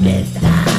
baby star.